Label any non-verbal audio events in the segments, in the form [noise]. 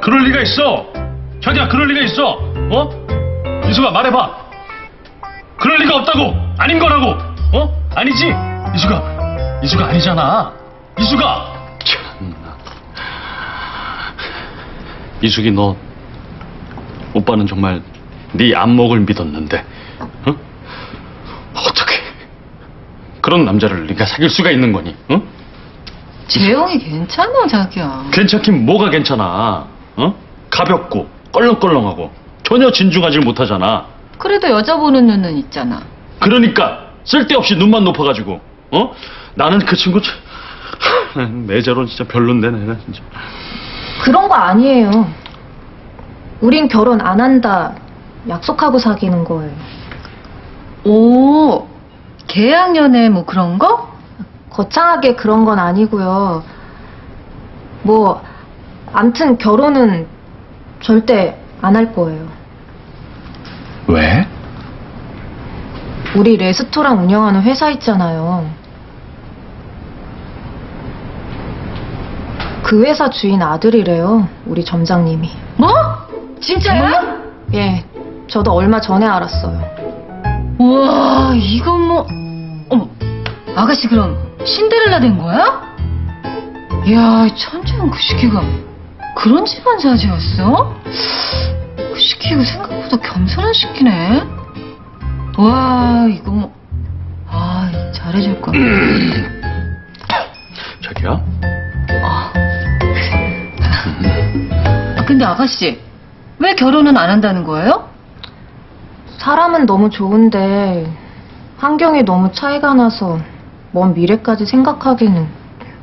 그럴 리가 있어. 자기야, 그럴 리가 있어. 어? 이수가 말해봐. 그럴 리가 없다고. 아닌 거라고. 어? 아니지? 이수가, 이수가 아니잖아. 이수가. 참나. 이숙이 너 오빠는 정말 네 안목을 믿었는데 어? 어떻게 그런 남자를 네가 사귈 수가 있는 거니? 어? 재영이 괜찮아, 자기야. 괜찮긴 뭐가 괜찮아? 어? 가볍고 껄렁껄렁하고 전혀 진중하지 못하잖아. 그래도 여자 보는 눈은 있잖아. 그러니까 쓸데없이 눈만 높아가지고 어? 나는 그 친구 참 내자로 진짜 별론데 내가 진짜. 그런 거 아니에요. 우린 결혼 안 한다. 약속하고 사귀는 거예요. 오, 계약연애 뭐 그런 거? 거창하게 그런 건 아니고요. 뭐, 암튼 결혼은 절대 안 할 거예요. 왜? 우리 레스토랑 운영하는 회사 있잖아요. 그 회사 주인 아들이래요. 우리 점장님이. 뭐? 진짜야? 예, 저도 얼마 전에 알았어요. 우와, 이건 뭐, 어머, 아가씨 그럼 신데렐라 된 거야? 이야, 천재는 그 시기가 그런 집안 자제였어? 그 시기가 생각보다 겸손한 시기네. 와, 이거 뭐, 아, 잘해줄 거. [clears throat] 자기야? 아, 근데 아가씨, 왜 결혼은 안 한다는 거예요? 사람은 너무 좋은데 환경이 너무 차이가 나서 먼 미래까지 생각하기는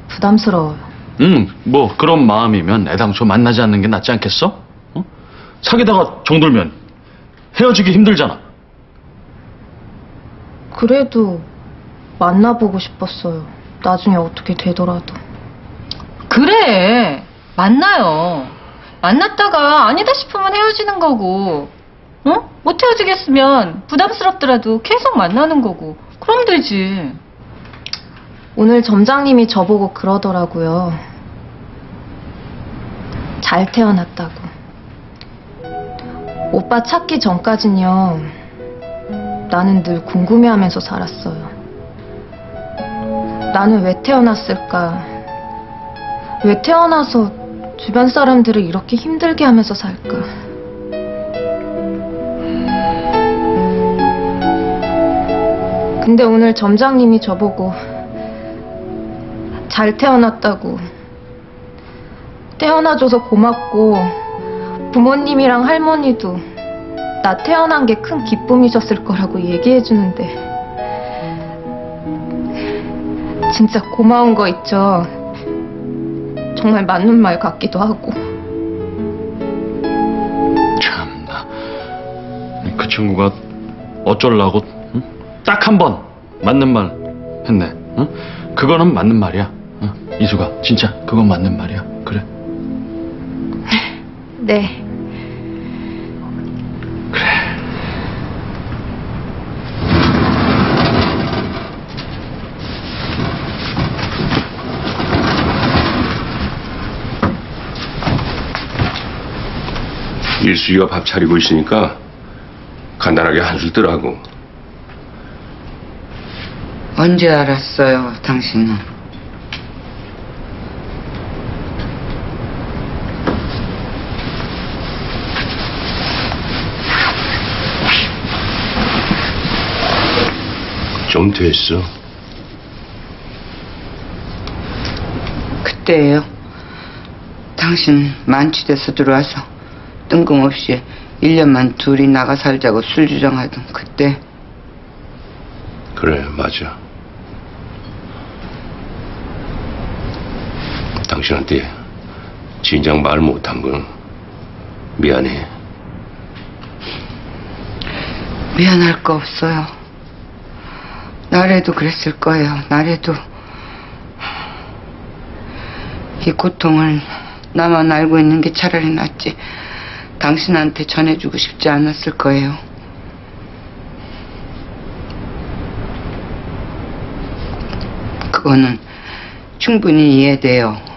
부담스러워요. 응, 뭐 그런 마음이면 애당초 만나지 않는 게 낫지 않겠어? 어? 사귀다가 정들면 헤어지기 힘들잖아. 그래도 만나보고 싶었어요. 나중에 어떻게 되더라도. 그래 만나요 만났다가 아니다 싶으면 헤어지는 거고 어? 못 헤어지겠으면 부담스럽더라도 계속 만나는 거고 그럼 되지 오늘 점장님이 저보고 그러더라고요. 잘 태어났다고. 오빠 찾기 전까진요. 나는 늘 궁금해하면서 살았어요. 나는 왜 태어났을까? 왜 태어나서 주변 사람들을 이렇게 힘들게 하면서 살까? 근데 오늘 점장님이 저보고 잘 태어났다고 태어나줘서 고맙고 부모님이랑 할머니도 나 태어난 게 큰 기쁨이셨을 거라고 얘기해 주는데 진짜 고마운 거 있죠. 정말 맞는 말 같기도 하고. 참나. 그 친구가 어쩌려고 딱한 번 맞는 말 했네. 응? 그거는 맞는 말이야. 응? 이수가 진짜 그건 맞는 말이야. 그래. [laughs] 네. 일수이가 밥 차리고 있으니까 간단하게 한술 뜨라고. 언제 알았어요, 당신은? 좀 됐어. 그때예요. 당신 만취돼서 들어와서 뜬금없이 1년만 둘이 나가 살자고 술 주정하던 그때 그래, 맞아. 당신한테 진작 말 못한 건 미안해. 미안할 거 없어요. 나래도 그랬을 거예요. 나래도 이 고통을 나만 알고 있는 게 차라리 낫지. 당신한테 전해주고 싶지 않았을 거예요. 그거는 충분히 이해돼요.